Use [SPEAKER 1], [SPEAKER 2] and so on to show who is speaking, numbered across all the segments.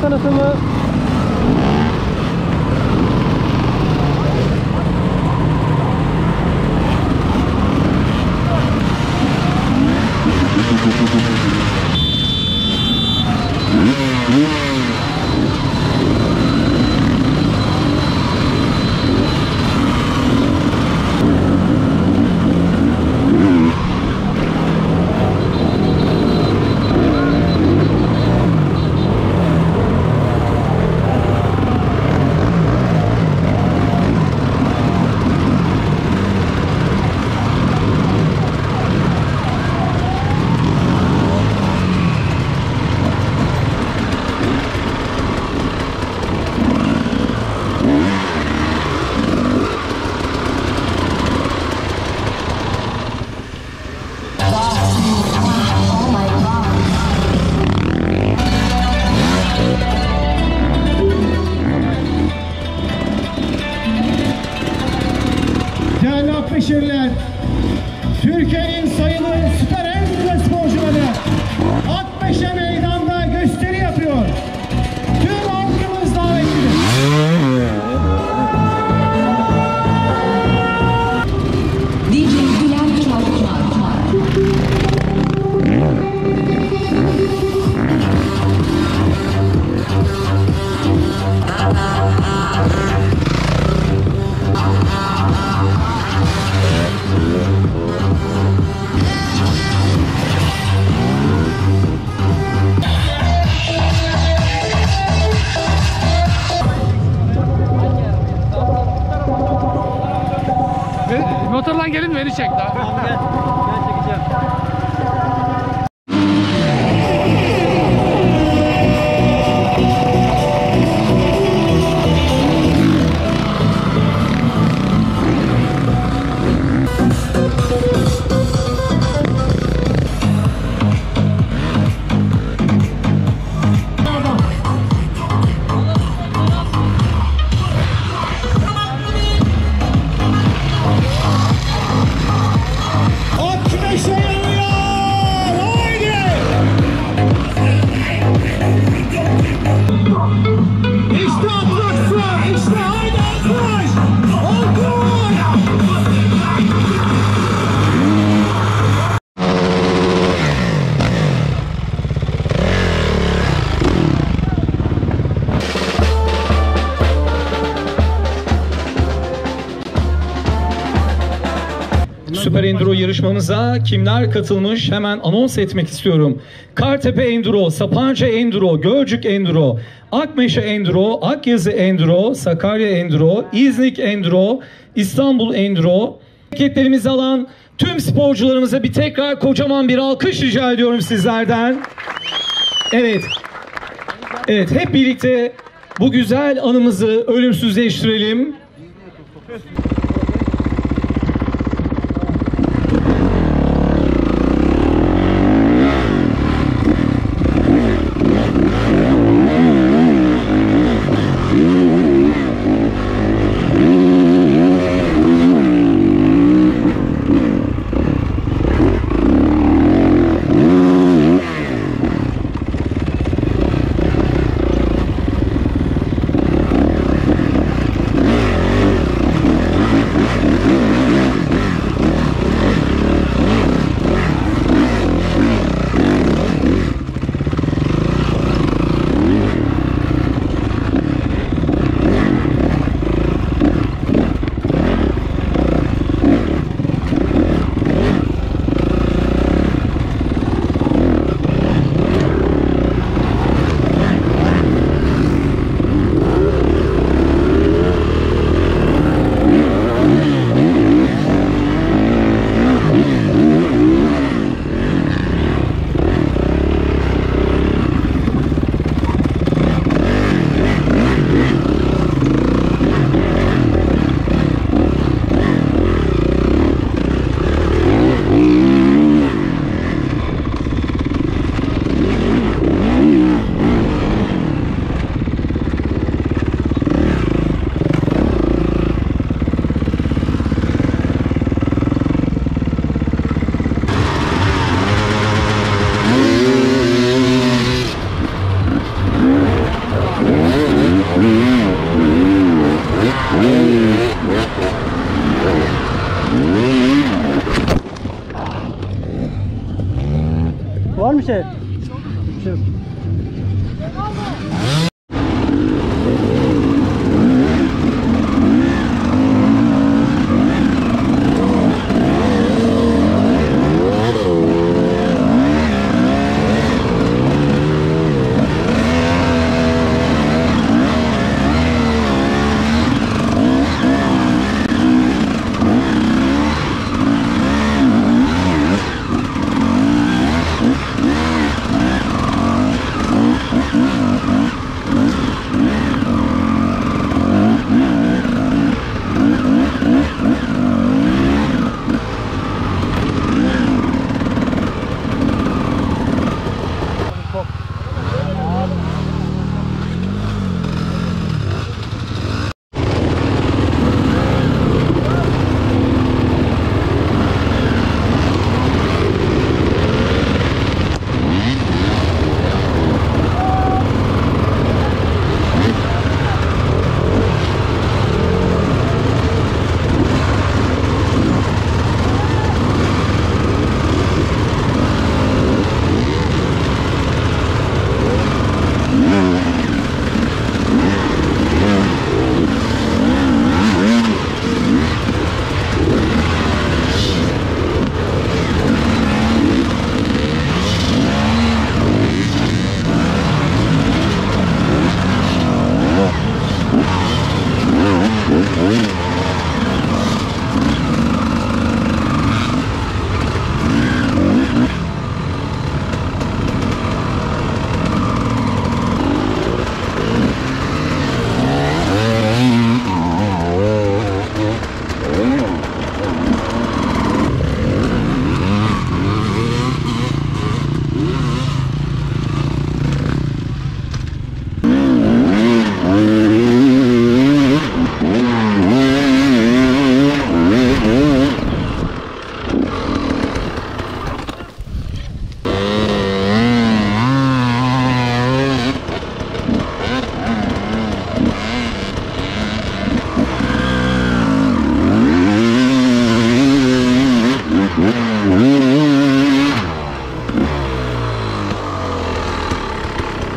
[SPEAKER 1] 什
[SPEAKER 2] 么什么。Sayılı süper
[SPEAKER 3] gelin beni çek daha.
[SPEAKER 4] Yarışmamıza kimler katılmış hemen anons etmek istiyorum. Kartepe Enduro, Sapanca Enduro, Gölcük Enduro, Akmeşe Enduro, Akyazı Enduro, Sakarya Enduro, İznik Enduro, İstanbul Enduro. Etiketlerimizi alan tüm sporcularımıza bir tekrar kocaman bir alkış rica ediyorum sizlerden. Evet. Evet hep birlikte bu güzel anımızı ölümsüzleştirelim.
[SPEAKER 1] Var mı şey? Şey yok.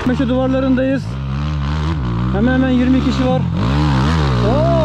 [SPEAKER 1] Meşe duvarlarındayız. Hemen hemen 20 kişi var. Oo!